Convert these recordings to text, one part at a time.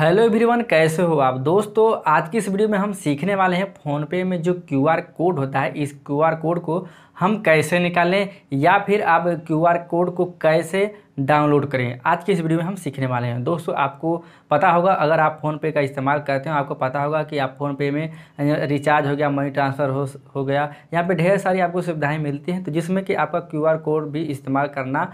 Hello everyone, कैसे हो आप? दोस्तों, आज की इस वीडियो में हम सीखने वाले हैं फ़ोनपे में जो क्यूआर कोड होता है, इस क्यूआर कोड को हम कैसे निकालें या फिर आप क्यूआर कोड को कैसे डाउनलोड करें। आज की इस वीडियो में हम सीखने वाले हैं। दोस्तों, आपको पता होगा, अगर आप फ़ोनपे का इस्तेमाल करते हो, आपको पता होगा कि आप फ़ोनपे में रिचार्ज हो गया, मनी ट्रांसफ़र हो हो गया। यहाँ पे ढेर सारी आपको सुविधाएँ मिलती हैं तो जिसमें कि आपका क्यूआर कोड भी इस्तेमाल करना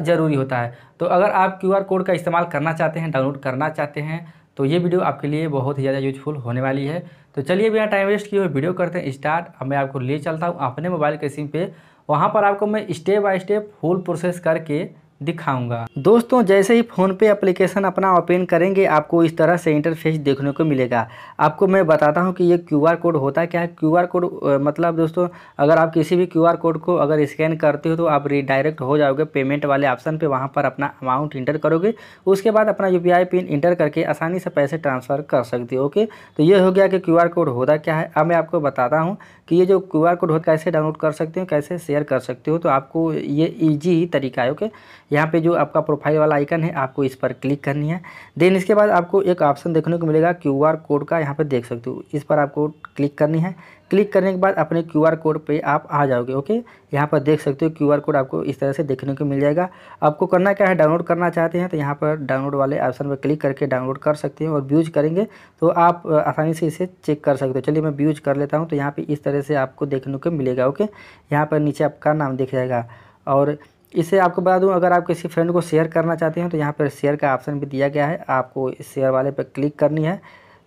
ज़रूरी होता है। तो अगर आप क्यूआर कोड का इस्तेमाल करना चाहते हैं, डाउनलोड करना चाहते हैं तो ये वीडियो आपके लिए बहुत ही ज़्यादा यूजफुल होने वाली है। तो चलिए, बिना टाइम वेस्ट किए हुए वीडियो करते हैं स्टार्ट। अब मैं आपको ले चलता हूँ अपने मोबाइल के सिम पे। वहाँ पर आपको मैं step by step full process करके दिखाऊँगा। दोस्तों, जैसे ही फ़ोन पे एप्लीकेशन अपना ओपन करेंगे, आपको इस तरह से इंटरफेस देखने को मिलेगा। आपको मैं बताता हूँ कि ये क्यूआर कोड होता क्या है। क्यूआर कोड मतलब दोस्तों, अगर आप किसी भी क्यूआर कोड को अगर स्कैन करते हो तो आप रिडायरेक्ट हो जाओगे पेमेंट वाले ऑप्शन पे। वहाँ पर अपना अमाउंट इंटर करोगे। उसके बाद अपना यूपीआई पिन इंटर करके आसानी से पैसे ट्रांसफ़र कर सकते हो, ओके? तो ये हो गया कि क्यूआर कोड होता क्या है। अब मैं आपको बताता हूँ कि ये जो क्यूआर कोड होता, कैसे डाउनलोड कर सकते हो, कैसे शेयर कर सकते हो तो आपको ये ईजी ही तरीका है, ओके? यहाँ पे जो आपका प्रोफ़ाइल वाला आइकन है, आपको इस पर क्लिक करनी है। देन इसके बाद आपको एक ऑप्शन देखने को मिलेगा क्यूआर कोड का, यहाँ पे देख सकते हो। इस पर आपको क्लिक करनी है। क्लिक करने के बाद अपने क्यूआर कोड पे आप आ जाओगे ओके यहाँ पर देख सकते हो क्यूआर कोड आपको इस तरह से देखने को मिल जाएगा। आपको करना क्या है? डाउनलोड करना चाहते हैं तो यहाँ पर डाउनलोड वाले ऑप्शन पर क्लिक करके डाउनलोड कर सकते हैं और व्यूज़ करेंगे तो आप आसानी से इसे चेक कर सकते हो। चलिए मैं व्यूज़ कर लेता हूँ तो यहाँ पर इस तरह से आपको देखने को मिलेगा ओके यहाँ पर नीचे आपका नाम दिख जाएगा और इसे आपको बता दूँ, अगर आप किसी फ्रेंड को शेयर करना चाहते हैं तो यहाँ पर शेयर का ऑप्शन भी दिया गया है। आपको इस शेयर वाले पर क्लिक करनी है।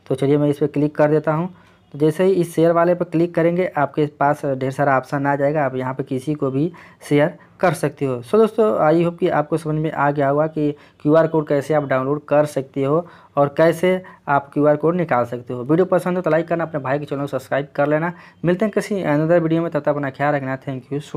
तो चलिए मैं इस पर क्लिक कर देता हूँ। तो जैसे ही इस शेयर वाले पर क्लिक करेंगे, आपके पास ढेर सारा ऑप्शन आ जाएगा। आप यहाँ पर किसी को भी शेयर कर सकते हो। सो दोस्तों आई होप कि आपको समझ में आ गया होगा कि क्यूआर कोड कैसे आप डाउनलोड कर सकते हो और कैसे आप क्यूआर कोड निकाल सकते हो। वीडियो पसंद हो तो लाइक करना, अपने भाई के चैनल को सब्सक्राइब कर लेना। मिलते हैं किसी अनदर वीडियो में। तब तक अपना ख्याल रखना। Thank you so